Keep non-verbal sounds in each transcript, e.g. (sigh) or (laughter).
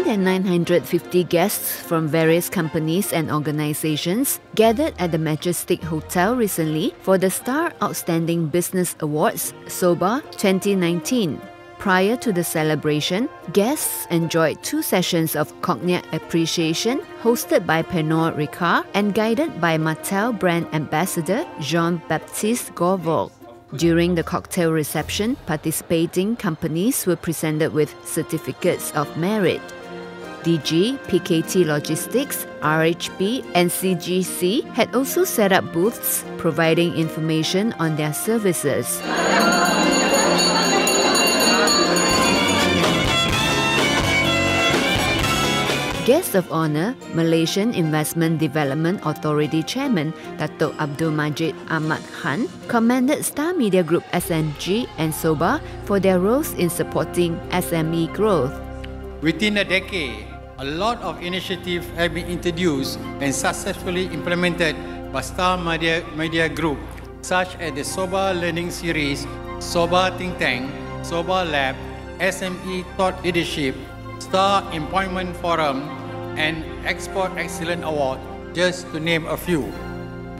More than 950 guests from various companies and organizations gathered at the Majestic Hotel recently for the Star Outstanding Business Awards SOBA 2019. Prior to the celebration, guests enjoyed two sessions of cognac appreciation hosted by Pernod Ricard and guided by Martell brand ambassador Jean-Baptiste Gorval. During the cocktail reception, participating companies were presented with certificates of merit. DG, PKT Logistics, RHB, and CGC had also set up booths providing information on their services. Guest of honor, Malaysian Investment Development Authority Chairman Dato Abdul Majid Ahmad Khan commended Star Media Group SMG and SOBA for their roles in supporting SME growth. Within a decade, a lot of initiatives have been introduced and successfully implemented by Star Media, Media Group, such as the SOBA Learning Series, SOBA Think Tank, SOBA Lab, SME Thought Leadership, Star Employment Forum, and Export Excellence Award, just to name a few.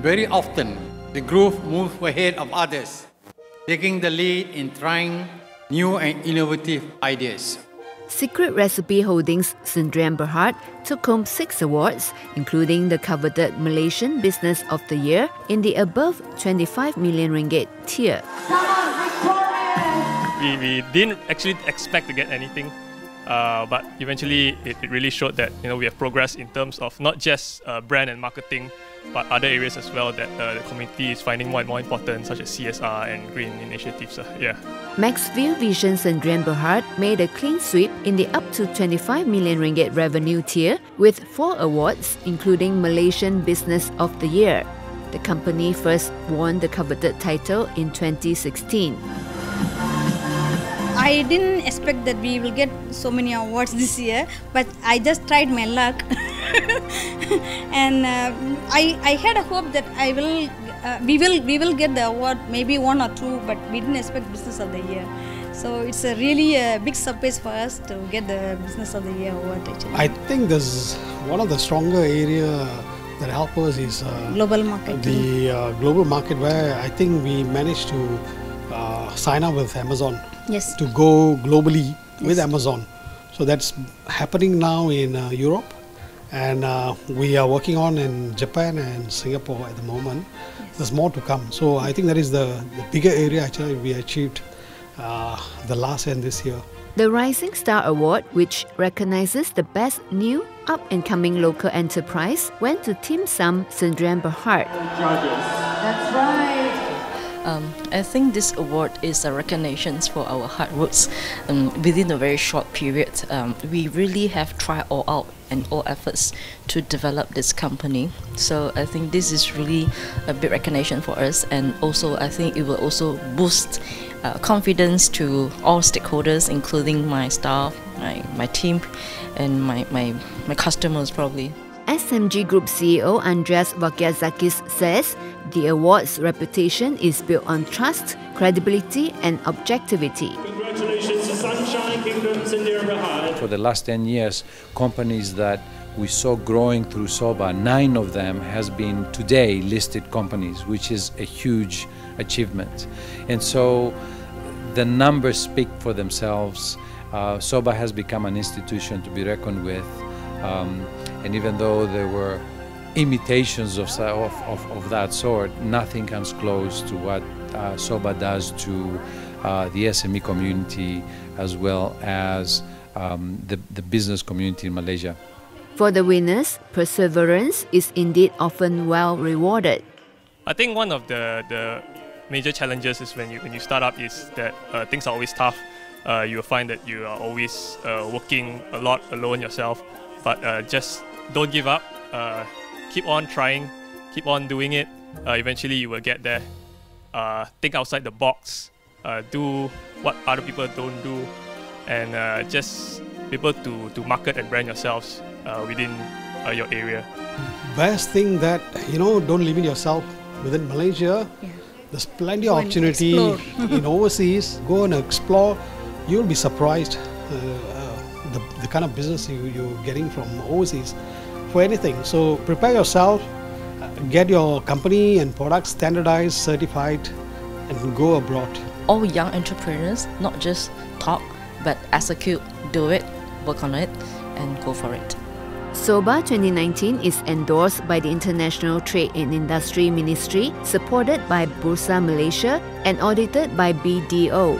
Very often, the group moves ahead of others, taking the lead in trying new and innovative ideas. Secret Recipe Holdings Sendirian Berhad took home six awards, including the coveted Malaysian Business of the Year in the above 25 million ringgit tier. We, we didn't actually expect to get anything uh, but eventually, it, it, really showed that you know we have progressed in terms of not just uh, brand and marketing, but other areas as well that uh, the community is finding more and more important, such as CSR and green initiatives. Uh, yeah. Maxvue Vision Sendirian Berhad made a clean sweep in the up to 25 million ringgit revenue tier with four awards, including Malaysian Business of the Year. The company first won the coveted title in 2016. I didn't expect that we will get so many awards this year, but I just tried my luck. (laughs) and uh, I, I had a hope that I will, uh, we will, we will get the award, maybe one or two, but we didn't expect Business of the Year. So it's a really a big surprise for us to get the Business of the Year award. Actually, I think there's one of the stronger area that help us is uh, global market. The uh, global market where I think we managed to uh, sign up with Amazon yes. to go globally yes. with Amazon. So that's happening now in uh, Europe, and uh, we are working on in Japan and Singapore at the moment. Yes. There's more to come. So I think that is the, the bigger area actually we achieved uh, the last and this year. The Rising Star Award, which recognizes the best new up and coming local enterprise, went to Tim Sam Sendirian Berhad. That's right. I think this award is a recognition for our hard works um, within a very short period. Um, we really have tried all out and all efforts to develop this company. So I think this is really a big recognition for us, and also I think it will also boost uh, confidence to all stakeholders, including my staff, my, my team, and my, my, my customers probably. SMG Group CEO Andreas Vogiatzakis says the award's reputation is built on trust, credibility, and objectivity. Congratulations to Sunshine Kingdom Sendirian For the last 10 years, companies that we saw growing through SOBA, nine of them has been today listed companies, which is a huge achievement. And so the numbers speak for themselves. Uh, SOBA has become an institution to be reckoned with. Um, and even though there were imitations of, of, of, of, that sort, nothing comes close to what uh, SOBA does to uh, the SME community as well as um, the, the business community in Malaysia. For the winners, perseverance is indeed often well rewarded. I think one of the, the major challenges is when you, when you start up is that uh, things are always tough. Uh, you'll find that you are always uh, working a lot alone yourself, but uh, just don't give up. Uh, keep on trying, keep on doing it. Uh, eventually, you will get there. Uh, think outside the box. Uh, do what other people don't do, and uh, just be able to, to market and brand yourselves uh, within your area. Best thing that you know, don't limit yourself within Malaysia. Yeah. There's plenty of opportunity in overseas. Go and explore. You'll be surprised the, the kind of business you, you're getting from overseas for anything. So prepare yourself, get your company and products standardized, certified, and go abroad. All young entrepreneurs, not just talk, but execute, do it, work on it, and go for it. SOBA 2019 is endorsed by the International Trade and Industry Ministry, supported by Bursa Malaysia, and audited by BDO.